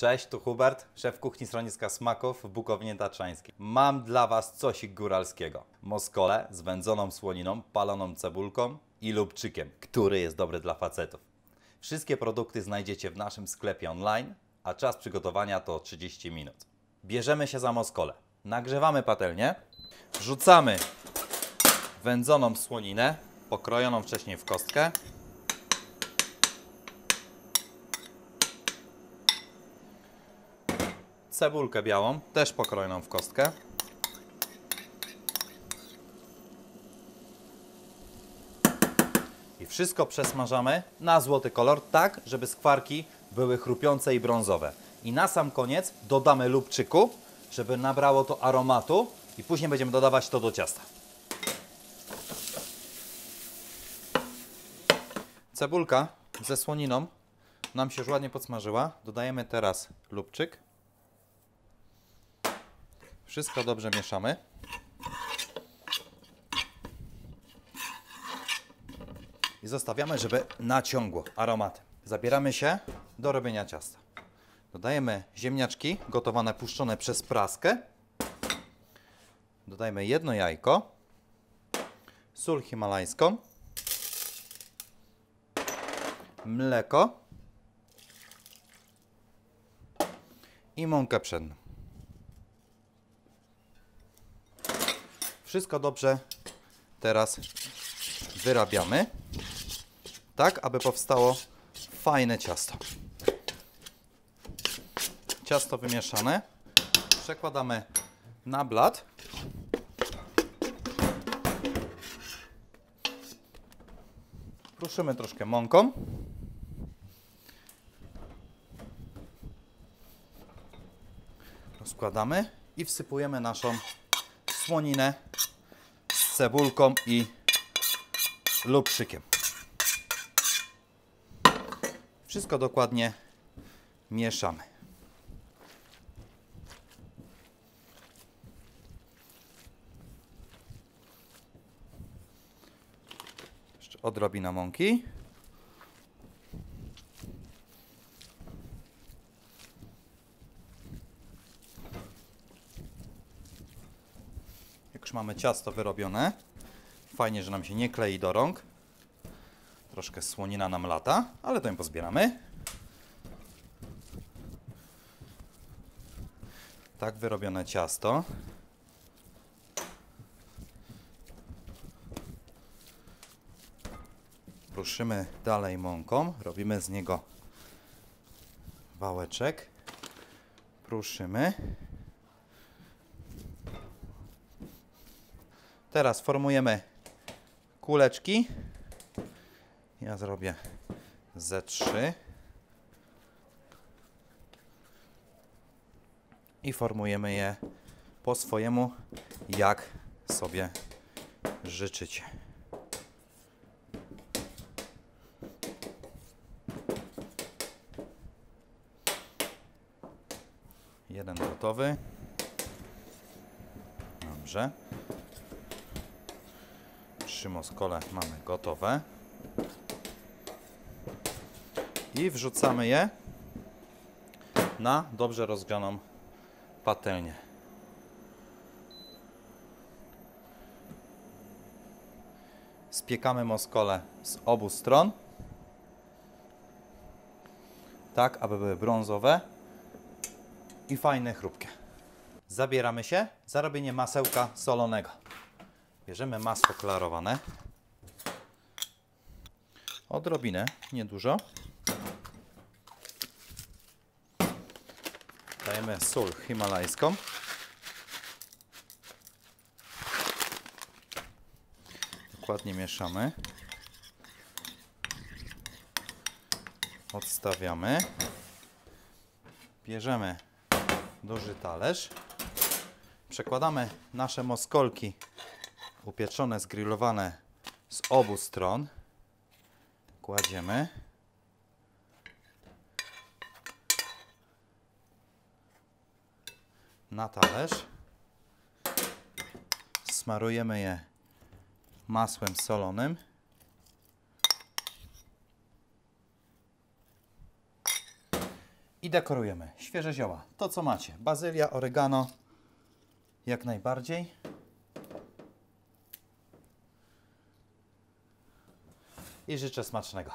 Cześć, tu Hubert, szef kuchni Schroniska Smaków w Bukowinie Tatrzańskiej. Mam dla Was coś góralskiego. Moskole z wędzoną słoniną, paloną cebulką i lubczykiem, który jest dobry dla facetów. Wszystkie produkty znajdziecie w naszym sklepie online, a czas przygotowania to 30 minut. Bierzemy się za moskole. Nagrzewamy patelnię, wrzucamy wędzoną słoninę, pokrojoną wcześniej w kostkę. Cebulkę białą, też pokrojoną w kostkę. I wszystko przesmażamy na złoty kolor, tak żeby skwarki były chrupiące i brązowe. I na sam koniec dodamy lubczyku, żeby nabrało to aromatu i później będziemy dodawać to do ciasta. Cebulka ze słoniną nam się już ładnie podsmażyła. Dodajemy teraz lubczyk. Wszystko dobrze mieszamy. I zostawiamy, żeby naciągło aromaty. Zabieramy się do robienia ciasta. Dodajemy ziemniaczki gotowane, puszczone przez praskę. Dodajemy jedno jajko, sól himalajską, mleko i mąkę pszenną. Wszystko dobrze teraz wyrabiamy, tak aby powstało fajne ciasto. Ciasto wymieszane przekładamy na blat. Kruszymy troszkę mąką. Rozkładamy i wsypujemy naszą słoninę z cebulką i lubczykiem. Wszystko dokładnie mieszamy. Jeszcze odrobina mąki. Już mamy ciasto wyrobione, fajnie, że nam się nie klei do rąk. Troszkę słonina nam lata, ale to ją pozbieramy. Tak wyrobione ciasto. Ruszymy dalej mąką, robimy z niego wałeczek. Pruszymy. Teraz formujemy kuleczki. Ja zrobię ze trzy. I formujemy je po swojemu, jak sobie życzycie. Jeden gotowy. Dobrze. Trzy moskole mamy gotowe. I wrzucamy je na dobrze rozgrzaną patelnię. Spiekamy moskole z obu stron. Tak, aby były brązowe i fajne, chrupkie. Zabieramy się za robienie masełka solonego. Bierzemy masło klarowane. Odrobinę, niedużo. Dajemy sól himalajską. Dokładnie mieszamy. Odstawiamy. Bierzemy duży talerz. Przekładamy nasze moskolki upieczone, zgrillowane z obu stron. Kładziemy. Na talerz. Smarujemy je masłem solonym. I dekorujemy. Świeże zioła. To co macie. Bazylia, oregano. Jak najbardziej. I życzę smacznego.